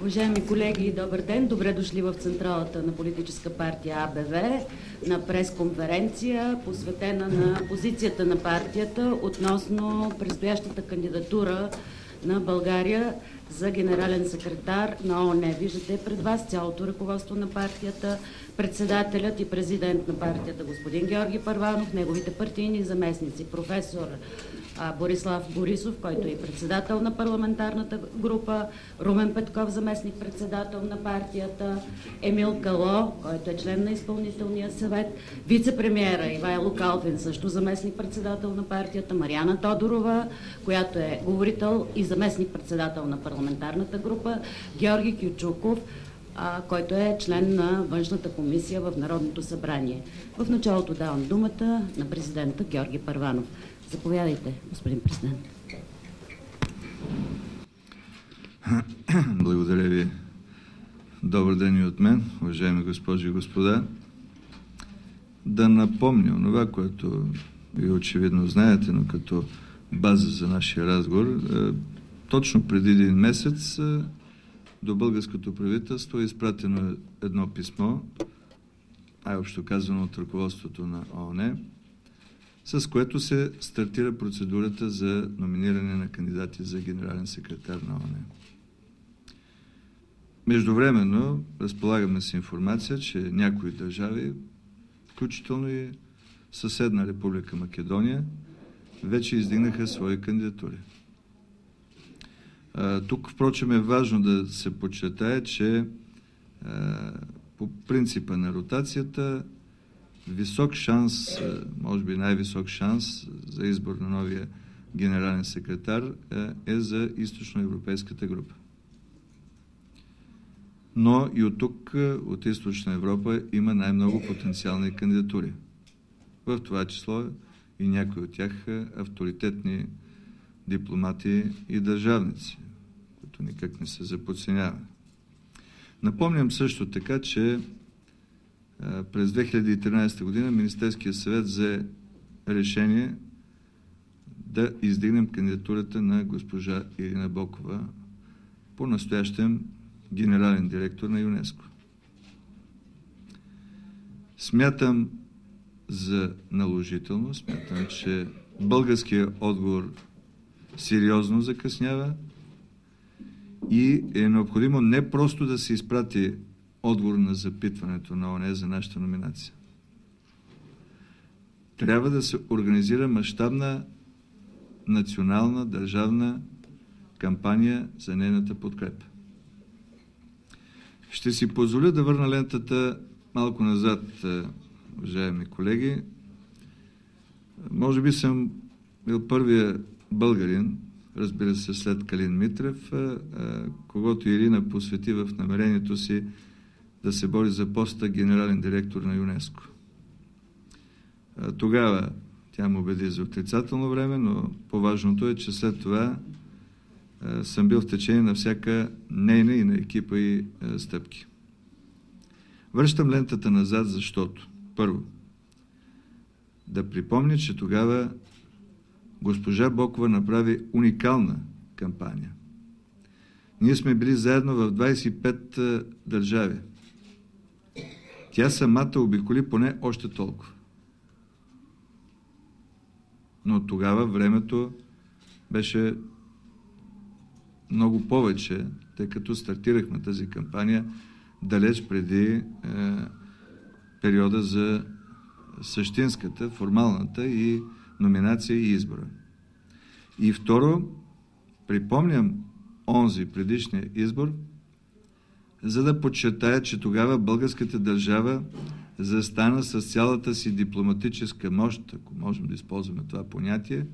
Уважаеми колеги, добър ден! Добре дошли в централата на политическа партия АБВ на пресконференция, посветена на позицията на партията относно предстоящата кандидатура на България за генерален секретар на ООН. Виждате пред вас цялото ръководство на партията, председателят и президент на партията господин Георги Първанов, неговите партийни заместници, професор Борислав Борисов, който е председател на парламентарната група, Румен Петков, заместник председател на партията, Емил Кало, който е член на изпълнителния съвет, вице-премьера Ивайло Калфин, също заместник председател на партията, Мариана Тодорова, която е говорител и заместник председател на парламентарната група, Георги Кючуков, който е член на външната комисия в Народното събрание. В началото давам думата на президента Георги Първанов. Заповядайте, господин президент. Благодаря ви. Добър ден и от мен, уважаеми госпожи и господа. Да напомня това, което ви очевидно знаете, но като база за нашия разговор. Е, точно преди един месец е, до българското правителство е изпратено едно писмо, най-общо казано от ръководството на ООН, с което се стартира процедурата за номиниране на кандидати за генерален секретар на ОНЕ. Междувременно разполагаме с информация, че някои държави, включително и съседна република Македония, вече издигнаха свои кандидатури. Тук, впрочем, е важно да се подчертае, че по принципа на ротацията висок шанс, може би най-висок шанс за избор на новия генерален секретар е, за източноевропейската група. Но и от тук, от източна Европа, има най-много потенциални кандидатури. В това число и някои от тях авторитетни дипломати и държавници, които никак не се заподценяват. Напомням също така, че през 2013 година Министерския съвет взе решение да издигнем кандидатурата на госпожа Ирина Бокова по настоящем генерален директор на ЮНЕСКО. Смятам за наложително, смятам, че българският отговор сериозно закъснява и е необходимо не просто да се изпрати отговор на запитването на ОНЕ за нашата номинация. Трябва да се организира мащабна национална държавна кампания за нейната подкрепа. Ще си позволя да върна лентата малко назад, е, уважаеми колеги. Може би съм бил първия българин, разбира се, след Калин Митрев, когато Ирина посвети в намерението си да се бори за поста генерален директор на ЮНЕСКО. Тогава тя му убеди за отрицателно време, но по-важното е, че след това съм бил в течение на всяка нейна и на екипа и стъпки. Връщам лентата назад, защото първо, да припомня, че тогава госпожа Бокова направи уникална кампания. Ние сме били заедно в 25 държави. Тя самата обиколи поне още толкова. Но тогава времето беше много повече, тъй като стартирахме тази кампания далеч преди е, периода за същинската, формалната и номинация и избора. И второ, припомням онзи предишния избор, за да подчертая, че тогава българската държава застана с цялата си дипломатическа мощ, ако можем да използваме това понятие,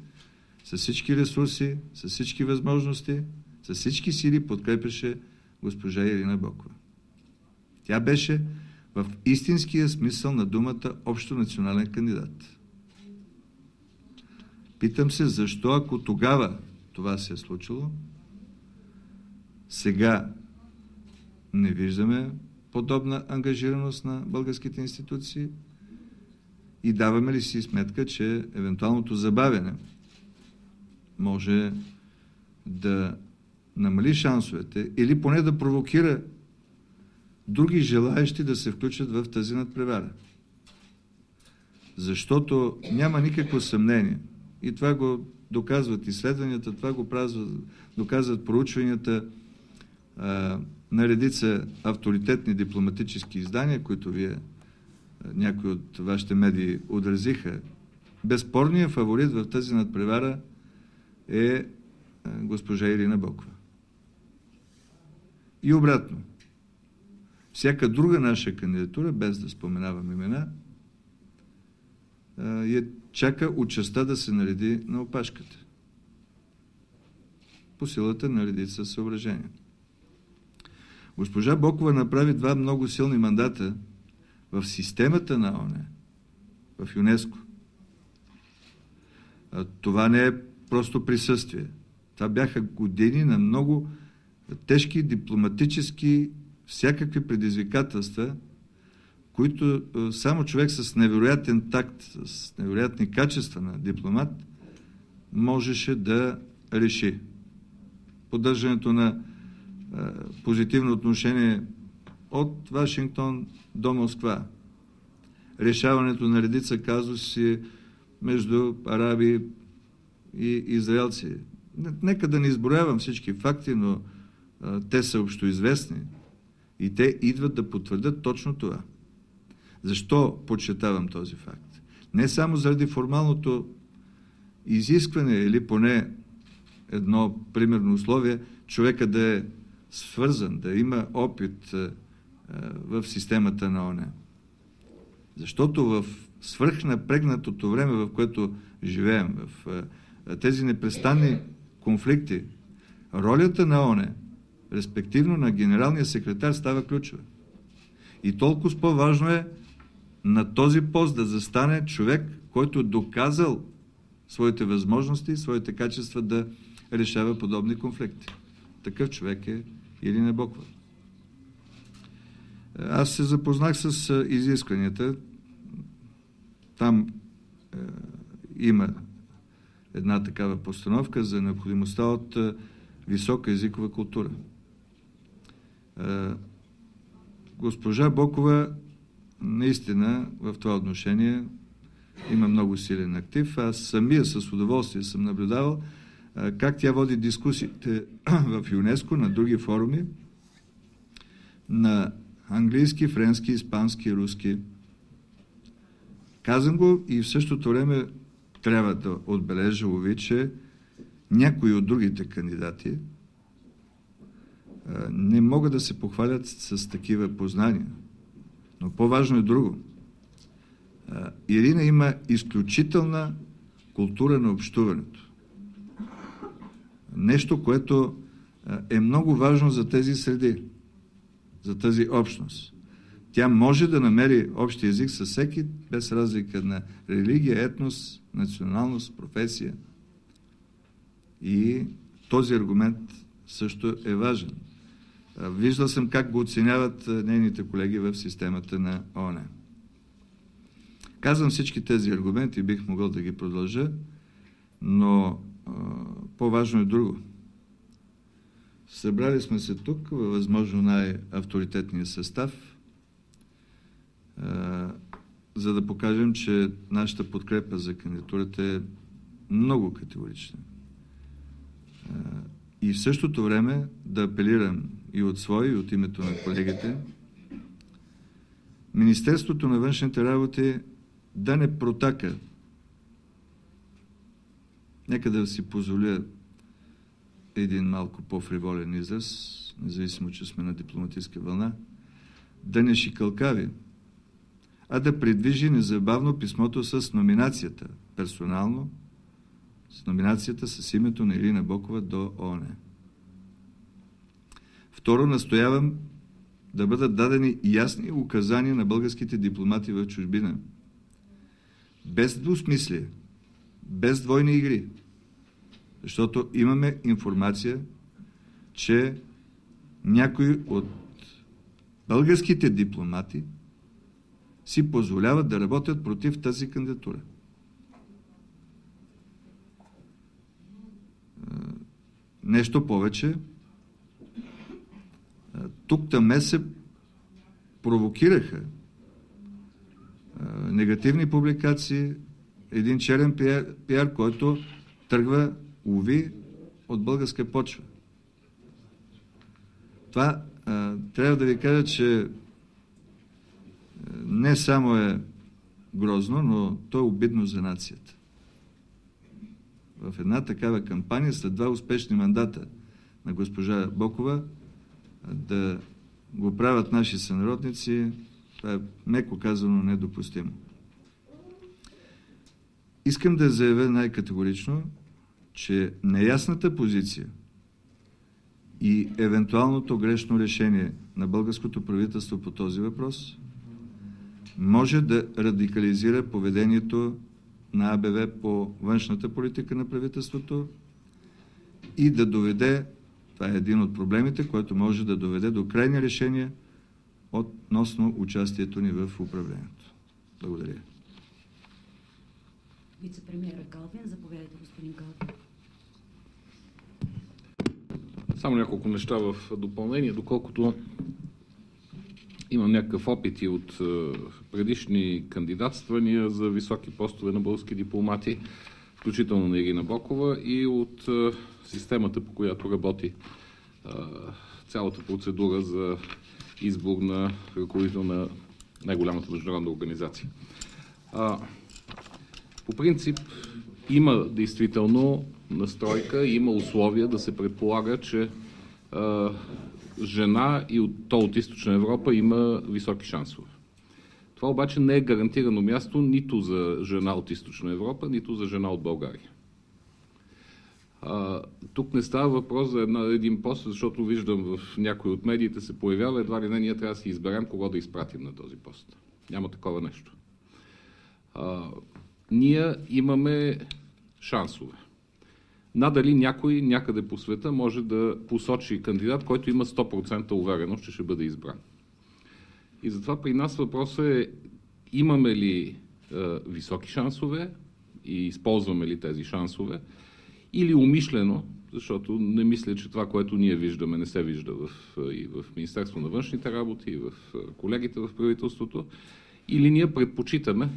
с всички ресурси, с всички възможности, с всички сили подкрепяше госпожа Ирина Бокова. Тя беше в истинския смисъл на думата общо национален кандидат. Питам се, защо ако тогава това се е случило, сега не виждаме подобна ангажираност на българските институции и даваме ли си сметка, че евентуалното забавяне може да намали шансовете или поне да провокира други желаящи да се включат в тази надпревара. Защото няма никакво съмнение, и това го доказват изследванията, това го доказват проучванията а, на редица авторитетни дипломатически издания, които вие, някои от вашите медии, отразиха. Безспорният фаворит в тази надпревара е госпожа Ирина Бокова. И обратно. Всяка друга наша кандидатура, без да споменавам имена, я чака участта да се нареди на опашката. По силата на редица съображения. Госпожа Бокова направи два много силни мандата в системата на ОНЕ, в ЮНЕСКО. Това не е просто присъствие. Това бяха години на много тежки дипломатически всякакви предизвикателства, които само човек с невероятен такт, с невероятни качества на дипломат можеше да реши. Поддържането на позитивно отношение от Вашингтон до Москва. Решаването на редица казуси между араби и израелци. Нека да не изброявам всички факти, но а, те са общоизвестни и те идват да потвърдят точно това. Защо подчертавам този факт? Не само заради формалното изискване или поне едно примерно условие, човека да е свързан, да има опит в системата на ОНЕ. Защото в свръхнапрегнатото време, в което живеем, в тези непрестанни конфликти, ролята на ОНЕ, респективно на генералния секретар, става ключова. И толкова по-важно е на този пост да застане човек, който е доказал своите възможности, своите качества да решава подобни конфликти. Такъв човек е Ирина Боква. Аз се запознах с изискванията. Там е, има една такава постановка за необходимостта от е, висока езикова култура. Е, госпожа Бокова наистина в това отношение има много силен актив. Аз самия с удоволствие съм наблюдавал как тя води дискусиите в ЮНЕСКО, на други форуми, на английски, френски, испански, руски. Казвам го и в същото време трябва да отбележа, Лови, че някои от другите кандидати не могат да се похвалят с такива познания. Но по-важно е друго. Ирина има изключителна култура на общуването. Нещо, което е много важно за тези среди, за тази общност. Тя може да намери общи език с всеки, без разлика на религия, етнос, националност, професия. И този аргумент също е важен. Виждал съм как го оценяват нейните колеги в системата на ОНЕ. Казвам всички тези аргументи, бих могъл да ги продължа, но по-важно е друго. Събрали сме се тук във възможно най-авторитетния състав, за да покажем, че нашата подкрепа за кандидатурата е много категорична. И в същото време да апелирам и от свой, и от името на колегите, Министерството на външните работи да не протака. Нека да си позволя един малко по-фриволен израз, независимо, че сме на дипломатическа вълна, да не шикалкави, а да придвижи незабавно писмото с номинацията, персонално, с номинацията с името на Ирина Бокова до ОНЕ. Второ, настоявам да бъдат дадени ясни указания на българските дипломати в чужбина. Без двусмислие, без двойни игри. Защото имаме информация, че някои от българските дипломати си позволяват да работят против тази кандидатура. Нещо повече, тук таме се провокираха негативни публикации, един черен пиар, пиар, който тръгва, уви, от българска почва. Това а, трябва да ви кажа, че не само е грозно, но то е обидно за нацията. В една такава кампания, след два успешни мандата на госпожа Бокова, да го правят наши сънародници, това е меко казано недопустимо. Искам да заявя най-категорично, че неясната позиция и евентуалното грешно решение на българското правителство по този въпрос може да радикализира поведението на АБВ по външната политика на правителството и да доведе, това е един от проблемите, който може да доведе до крайни решения относно участието ни в управлението. Благодаря. Вице-премьера Калвин, заповядайте, господин Калвин. Само няколко неща в допълнение, доколкото имам някакъв опит и от предишни кандидатствания за високи постове на български дипломати, включително на Ирина Бокова и от системата, по която работи цялата процедура за избор на ръководител на най-голямата международна организация. По принцип има действително настройка, има условия да се предполага, че жена и от, то от Източна Европа има високи шансове. Това обаче не е гарантирано място нито за жена от Източна Европа, нито за жена от България. А, тук не става въпрос за една, един пост, защото виждам в някои от медиите се появява, едва ли не ние трябва да си изберем кого да изпратим на този пост. Няма такова нещо. А, ние имаме шансове. Надали някой някъде по света може да посочи кандидат, който има 100% увереност, че ще бъде избран. И затова при нас въпросът е имаме ли е, високи шансове и използваме ли тези шансове, или умишлено, защото не мисля, че това, което ние виждаме, не се вижда в, и в Министерство на външните работи, и в колегите в правителството, или ние предпочитаме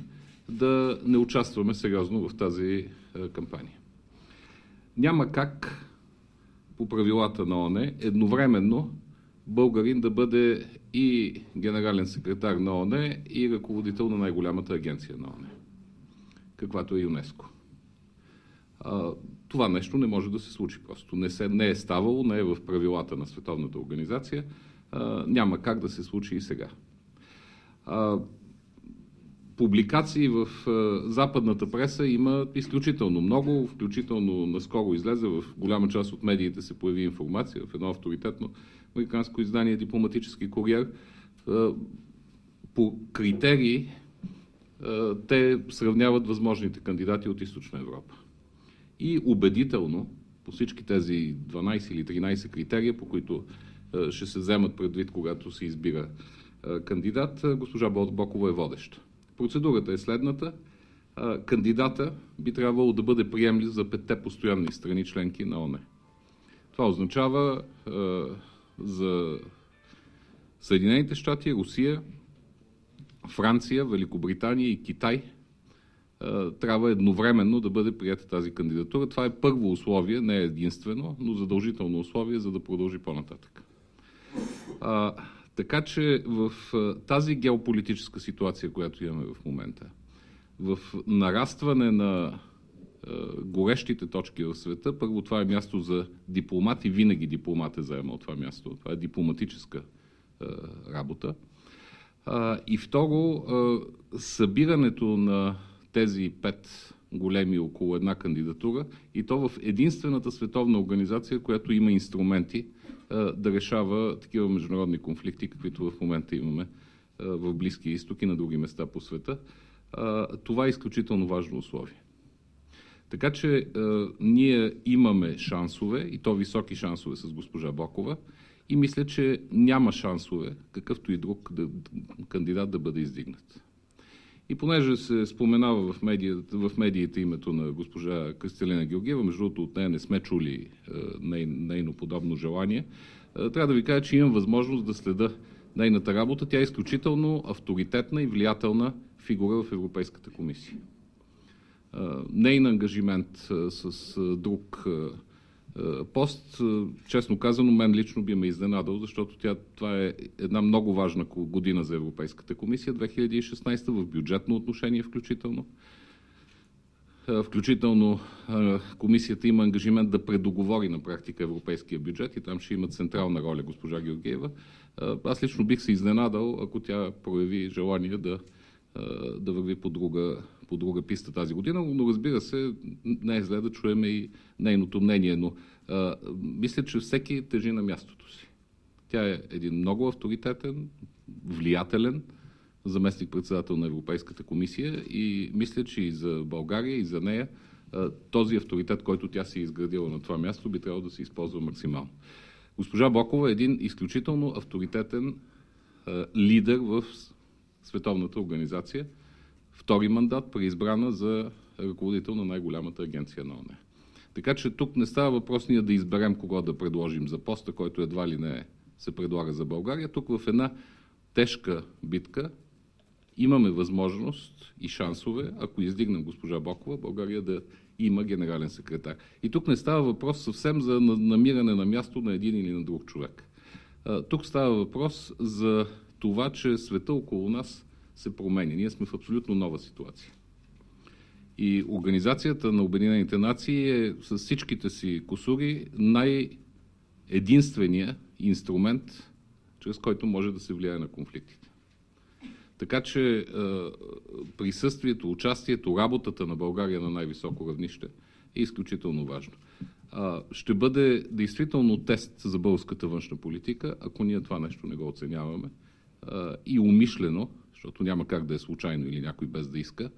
да не участваме сериозно в тази кампания. Няма как по правилата на ОНЕ едновременно българин да бъде и генерален секретар на ОНЕ и ръководител на най-голямата агенция на ОНЕ, каквато е ЮНЕСКО. Това нещо не може да се случи просто. Не, се, не е ставало, не е в правилата на Световната организация, няма как да се случи и сега публикации в западната преса има изключително много, включително наскоро излезе в голяма част от медиите се появи информация в едно авторитетно американско издание Дипломатически куриер. По критерии те сравняват възможните кандидати от Източна Европа. И убедително по всички тези 12 или 13 критерия, по които ще се вземат предвид, когато се избира кандидат, госпожа Бокова е водеща. Процедурата е следната. Кандидата би трябвало да бъде приемлив за петте постоянни страни членки на ОНЕ. Това означава за Съединените щати, Русия, Франция, Великобритания и Китай трябва едновременно да бъде прията тази кандидатура. Това е първо условие, не е единствено, но задължително условие, за да продължи по-нататък. Така че в тази геополитическа ситуация, която имаме в момента, в нарастване на горещите точки в света, първо това е място за дипломати, винаги дипломат е заемал това място, това е дипломатическа работа. И второ, събирането на тези пет големи около една кандидатура и то в единствената световна организация, която има инструменти да решава такива международни конфликти, каквито в момента имаме в Близкия изток и на други места по света. Това е изключително важно условие. Така че ние имаме шансове, и то високи шансове с госпожа Бокова, и мисля, че няма шансове, какъвто и друг да, кандидат да бъде издигнат. И понеже се споменава в, медиите, в медиите името на госпожа Кристалина Георгиева, между другото от нея не сме чули е, нейно подобно желание, трябва да ви кажа, че имам възможност да следа нейната работа. Тя е изключително авторитетна и влиятелна фигура в Европейската комисия. Нейн ангажимент с друг пост, честно казано, мен лично би ме изненадал, защото тя, това е една много важна година за Европейската комисия, 2016 в бюджетно отношение включително. Включително комисията има ангажимент да предоговори на практика европейския бюджет и там ще има централна роля госпожа Георгиева. Аз лично бих се изненадал, ако тя прояви желание да, да върви по друга, по друга писта тази година, но разбира се, не е зле да чуем и нейното мнение, но а, мисля, че всеки тежи на мястото си. Тя е един много авторитетен, влиятелен заместник-председател на Европейската комисия и мисля, че и за България, и за нея този авторитет, който тя си е изградила на това място, би трябвало да се използва максимално. Госпожа Бокова е един изключително авторитетен лидер в Световната организация. Втори мандат, преизбрана за ръководител на най-голямата агенция на ОНЕ. Така че тук не става въпрос ние да изберем кого да предложим за поста, който едва ли не се предлага за България. Тук в една тежка битка имаме възможност и шансове, ако издигнем госпожа Бокова, България да има генерален секретар. И тук не става въпрос съвсем за намиране на място на един или на друг човек. Тук става въпрос за това, че света около нас се променя. Ние сме в абсолютно нова ситуация. И Организацията на Обединените нации е с всичките си косури най-единствения инструмент, чрез който може да се влияе на конфликтите. Така че присъствието, участието, работата на България на най-високо равнище е изключително важно. Ще бъде действително тест за българската външна политика, ако ние това нещо не го оценяваме и умишлено, защото няма как да е случайно или някой без да иска,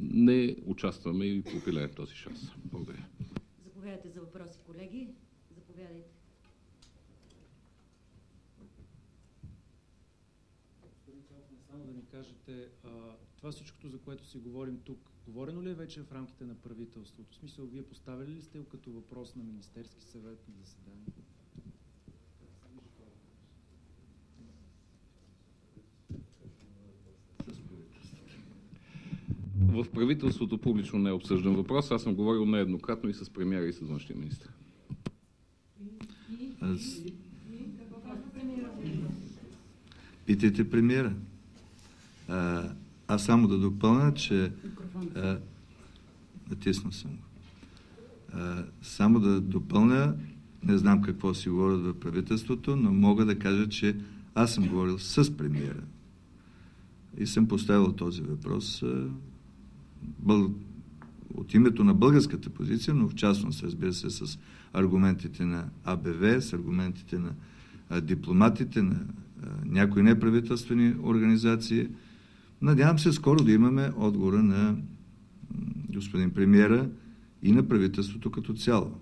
не участваме и пропилеем този шанс. Благодаря. Заповядайте за въпроси, колеги. Заповядайте. само да ни кажете, това всичкото, за което си говорим тук, говорено ли е вече в рамките на правителството? В смисъл, вие поставили ли сте като въпрос на Министерски съвет на заседание? В правителството публично не е обсъждан въпрос. Аз съм говорил нееднократно и с премиера и с външния министр. Аз... Питайте премиера. Аз само да допълня, че... А, натисна съм. А, само да допълня, не знам какво си говорят в правителството, но мога да кажа, че аз съм говорил с премиера и съм поставил този въпрос бъл... от името на българската позиция, но в частност, разбира се, с аргументите на АБВ, с аргументите на дипломатите, на някои неправителствени организации. Надявам се скоро да имаме отговора на господин премиера и на правителството като цяло.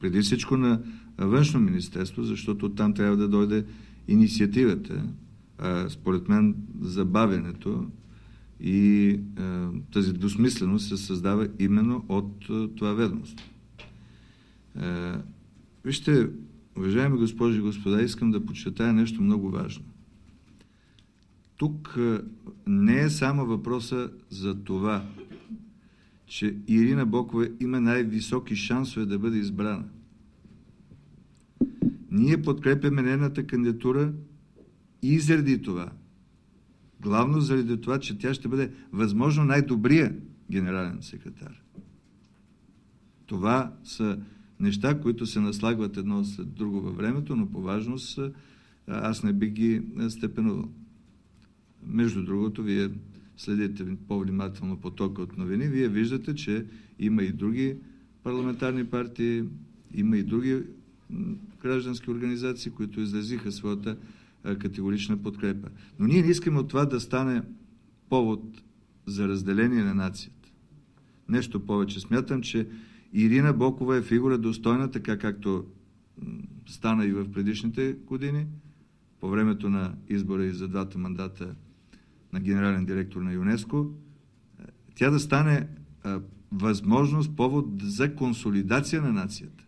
Преди всичко на външно министерство, защото там трябва да дойде инициативата. Според мен забавянето и тази двусмисленост се създава именно от това ведомство. Вижте, уважаеми госпожи и господа, искам да подчертая нещо много важно. Тук не е само въпроса за това, че Ирина Бокова има най-високи шансове да бъде избрана. Ние подкрепяме нейната кандидатура и заради това. Главно заради това, че тя ще бъде възможно най-добрия генерален секретар. Това са неща, които се наслагват едно след друго във времето, но по важност аз не би ги степенувал. Между другото, вие следите по-внимателно потока от новини, вие виждате, че има и други парламентарни партии, има и други граждански организации, които изразиха своята категорична подкрепа. Но ние не искаме от това да стане повод за разделение на нацията. Нещо повече. Смятам, че Ирина Бокова е фигура достойна, така както стана и в предишните години, по времето на избора и за двата мандата на генерален директор на ЮНЕСКО, тя да стане а, възможност, повод за консолидация на нацията.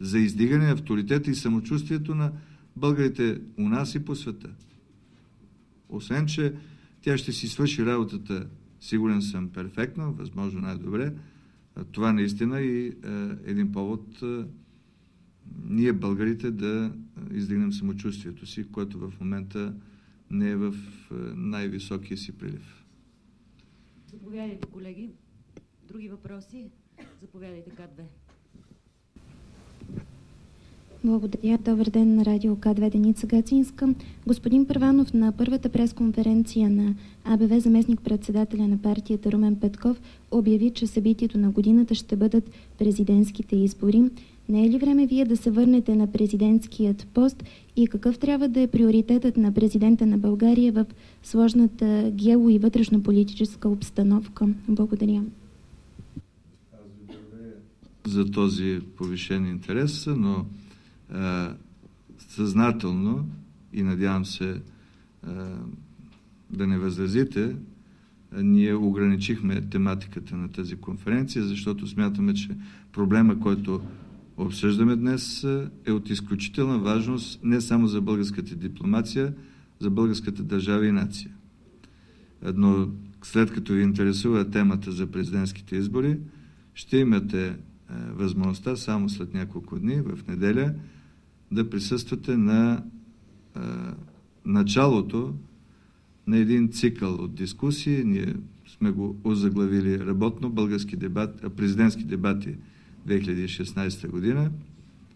за издигане авторитета и самочувствието на българите у нас и по света. Освен, че тя ще си свърши работата, сигурен съм, перфектно, възможно най-добре, това наистина е и един повод ние, българите, да издигнем самочувствието си, което в момента не е в най-високия си прилив. Заповядайте, колеги. Други въпроси? Заповядайте, К2. Благодаря. Добър ден на радио К2 Деница Гацинска. Господин Първанов, на първата пресконференция на АБВ заместник председателя на партията Румен Петков обяви, че събитието на годината ще бъдат президентските избори. Не е ли време вие да се върнете на президентският пост и какъв трябва да е приоритетът на президента на България в сложната гео- и вътрешно-политическа обстановка? Благодаря. За този повишен интерес, но съзнателно и надявам се да не възразите, ние ограничихме тематиката на тази конференция, защото смятаме, че проблема, който обсъждаме днес, е от изключителна важност не само за българската дипломация, за българската държава и нация. Но след като ви интересува темата за президентските избори, ще имате възможността само след няколко дни, в неделя, да присъствате на е, началото на един цикъл от дискусии. Ние сме го озаглавили работно български дебат, президентски дебати 2016 година.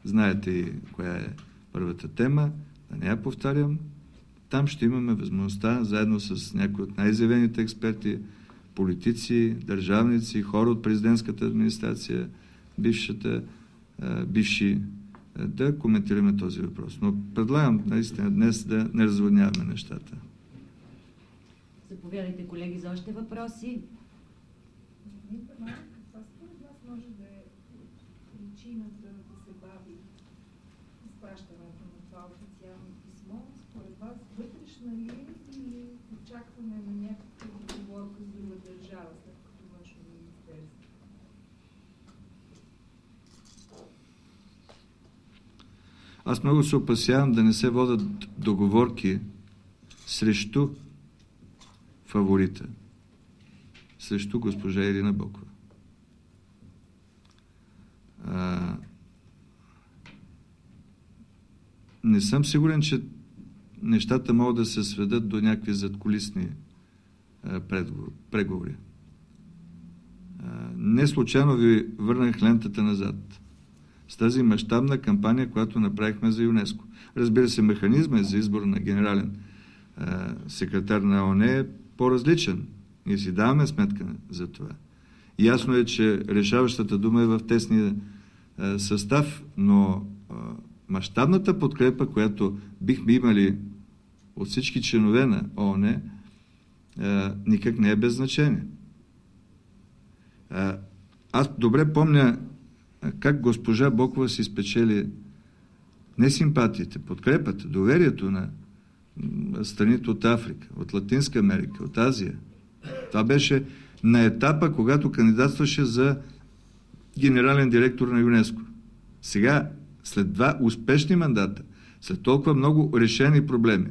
Знаете и коя е първата тема, да не я повтарям. Там ще имаме възможността, заедно с някои от най-изявените експерти, политици, държавници, хора от президентската администрация, бившата, бивши, да коментираме този въпрос. Но предлагам наистина днес да не разводняваме нещата. Заповядайте, колеги, за още въпроси. причината да се бави изпращането на това официално писмо, според вас вътрешна ли е или очакване на някаква договорка с друга държава, след като външно министерство? Аз много се опасявам да не се водят договорки срещу фаворита, срещу госпожа Ирина Бокова. А, не съм сигурен, че нещата могат да се сведат до някакви задколисни преговори. Не случайно ви върнах лентата назад с тази мащабна кампания, която направихме за ЮНЕСКО. Разбира се, механизма за избор на генерален секретар на ОНЕ е по-различен. Ние си даваме сметка за това. Ясно е, че решаващата дума е в тесния е, състав, но е, мащабната подкрепа, която бихме имали от всички членове на ООН, е, никак не е без значение. Аз добре помня как госпожа Бокова си спечели не симпатиите, подкрепата, доверието на страните от Африка, от Латинска Америка, от Азия. Това беше на етапа, когато кандидатстваше за генерален директор на ЮНЕСКО. Сега, след два успешни мандата, след толкова много решени проблеми,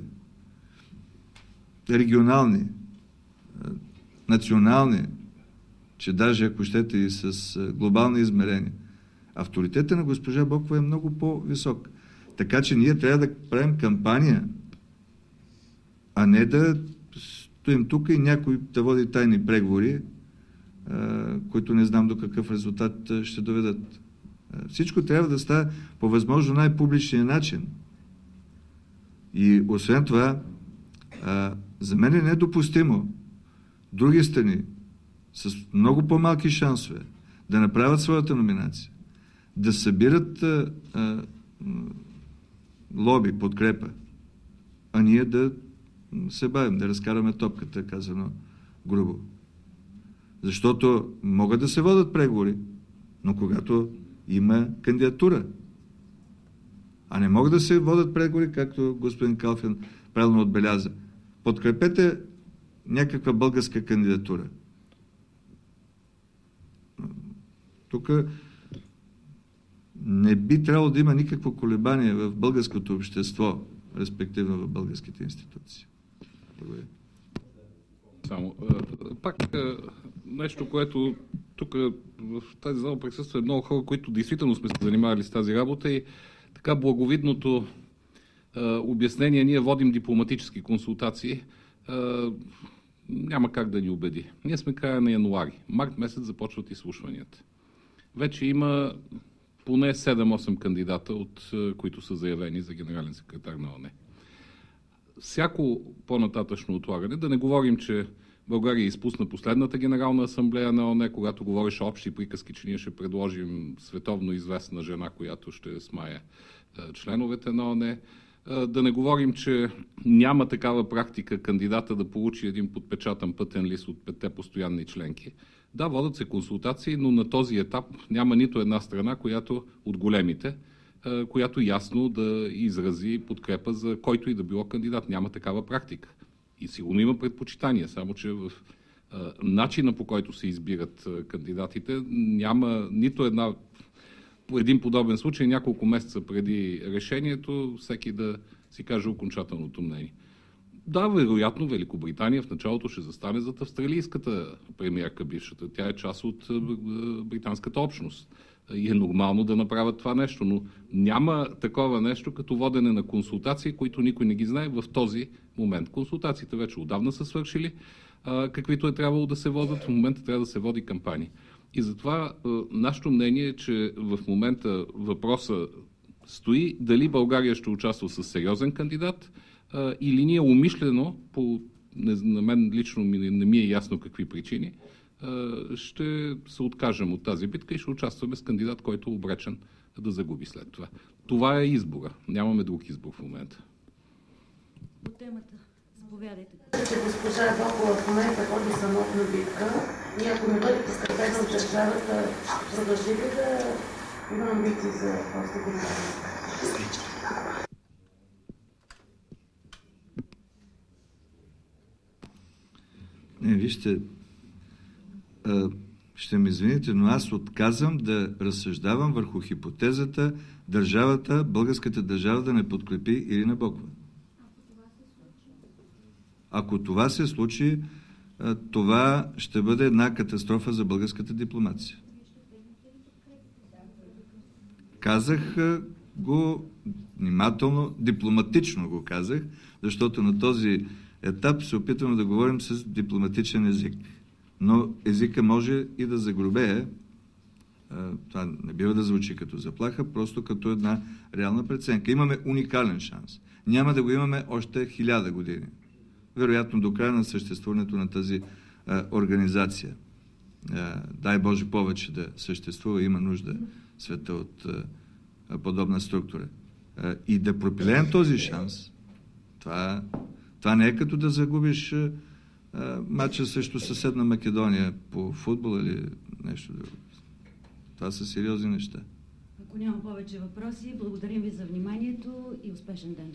регионални, национални, че даже ако щете и с глобални измерения, авторитета на госпожа Бокова е много по-висок. Така че ние трябва да правим кампания, а не да стоим тук и някой да води тайни преговори, които не знам до какъв резултат ще доведат. Всичко трябва да става по възможно най-публичния начин. И освен това, за мен е недопустимо други страни с много по-малки шансове да направят своята номинация, да събират а, а, лоби, подкрепа, а ние да се бавим, да разкараме топката, казано грубо. Защото могат да се водят преговори, но когато има кандидатура. А не могат да се водят преговори, както господин Калфин правилно отбеляза. Подкрепете някаква българска кандидатура. Не би трябвало да има никакво колебание в българското общество, респективно в българските институции. Благодаря. Само. Пак нещо, което тук в тази зала присъства много хора, които действително сме се занимавали с тази работа и така благовидното обяснение, ние водим дипломатически консултации, няма как да ни убеди. Ние сме края на януари. Март месец започват изслушванията. Вече има поне 7-8 кандидата, от които са заявени за генерален секретар на ОНЕ. Всяко по-нататъчно отлагане, да не говорим, че България изпусна последната генерална асамблея на ОНЕ, когато говореше общи приказки, че ние ще предложим световно известна жена, която ще смая членовете на ОНЕ. Да не говорим, че няма такава практика кандидата да получи един подпечатан пътен лист от петте постоянни членки. Да, водят се консултации, но на този етап няма нито една страна, която от големите, която ясно да изрази подкрепа за който и да било кандидат. Няма такава практика. И сигурно има предпочитания, само че в начина по който се избират кандидатите няма нито една по един подобен случай, няколко месеца преди решението, всеки да си каже окончателното мнение. Да, вероятно Великобритания в началото ще застане зад австралийската премиерка бившата. Тя е част от британската общност. И е нормално да направят това нещо, но няма такова нещо като водене на консултации, които никой не ги знае в този момент. Консултациите вече отдавна са свършили, каквито е трябвало да се водят. В момента трябва да се води кампания. И затова нашето мнение е, че в момента въпроса стои дали България ще участва с сериозен кандидат или ние умишлено, по, на мен лично не ми е ясно какви причини, ще се откажем от тази битка и ще участваме с кандидат, който е обречен да загуби след това. Това е избора. Нямаме друг избор в момента. По темата. Заповядайте. Госпожа Бокова в момента води самотна битка и ако не бъдете скъпена от държавата, продължи ли да има амбиции за поста Не, вижте, ще ме извините, но аз отказвам да разсъждавам върху хипотезата държавата, българската държава да не подкрепи Ирина Бокова. Ако това се случи, това ще бъде една катастрофа за българската дипломация. Казах го внимателно, дипломатично го казах, защото на този етап се опитваме да говорим с дипломатичен език. Но езика може и да загробее. Това не бива да звучи като заплаха, просто като една реална преценка. Имаме уникален шанс. Няма да го имаме още хиляда години вероятно до края на съществуването на тази а, организация. А, дай Боже повече да съществува, има нужда света от а, подобна структура. И да пропилеем този шанс, това, това не е като да загубиш матча срещу съседна Македония по футбол или нещо друго. Това са сериозни неща. Ако няма повече въпроси, благодарим ви за вниманието и успешен ден.